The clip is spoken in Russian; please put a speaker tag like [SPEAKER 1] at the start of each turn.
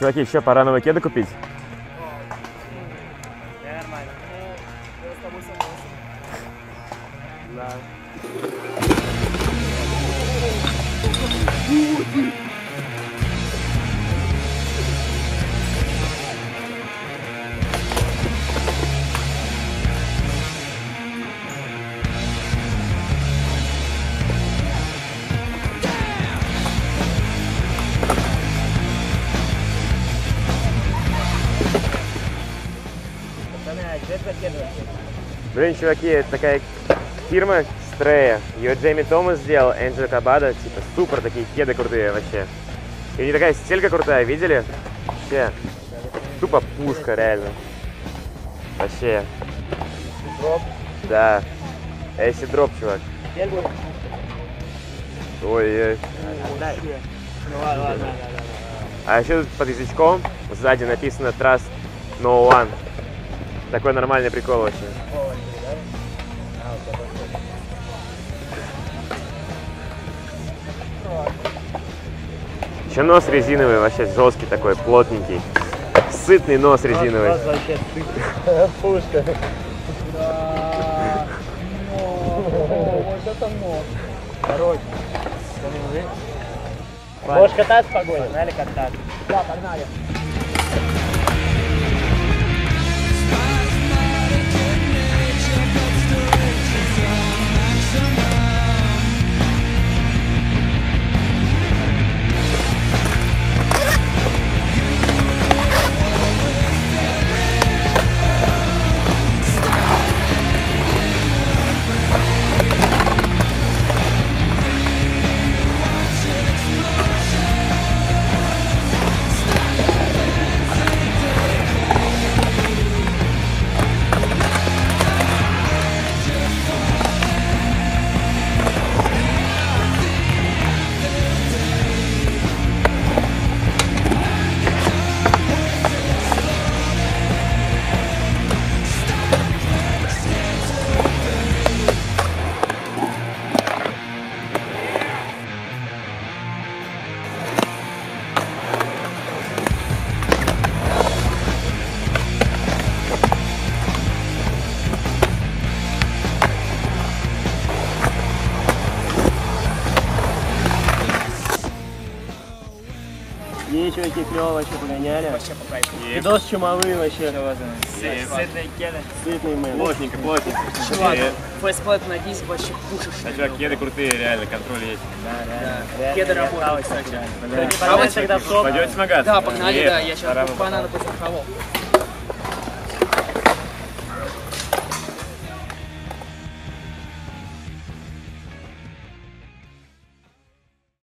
[SPEAKER 1] Чуваки, еще пора новые кеды купить.
[SPEAKER 2] Нормально. Я с тобой согласен.
[SPEAKER 1] Да. Блин, чуваки, это такая фирма Стрея. Ее Джейми Томас сделал, Энджело Кабада. Типа супер такие кеды крутые вообще. И них такая стелька крутая, видели? Вообще. Тупо пушка, реально. Вообще.
[SPEAKER 2] Дроп.
[SPEAKER 1] Да. Эси дроп, чувак. Ой-ой. А еще под язычком сзади написано Trust No One. Такой нормальный прикол вообще. Еще нос резиновый, вообще жесткий такой, плотненький. Сытный нос резиновый.
[SPEAKER 2] Пушка. Вот это нос. Короче. Можешь кататься погоня? Погнали кататься. Да, погнали. Не, чуваки, клево вообще погоняли. Вообще по кайфу. Видос чумовые вообще.
[SPEAKER 3] Сытные кеды.
[SPEAKER 2] Сытный мэн.
[SPEAKER 1] Плотненько, плотненько.
[SPEAKER 3] Чувак, фейсплэт на диск вообще пушишь.
[SPEAKER 1] А чувак, кеды крутые, реально, контроль есть.
[SPEAKER 3] Да, Кеды работают, кстати.
[SPEAKER 2] Давай тогда в топ.
[SPEAKER 1] Пойдете смогаться?
[SPEAKER 3] Да, погнали, да, я сейчас банана постраховал.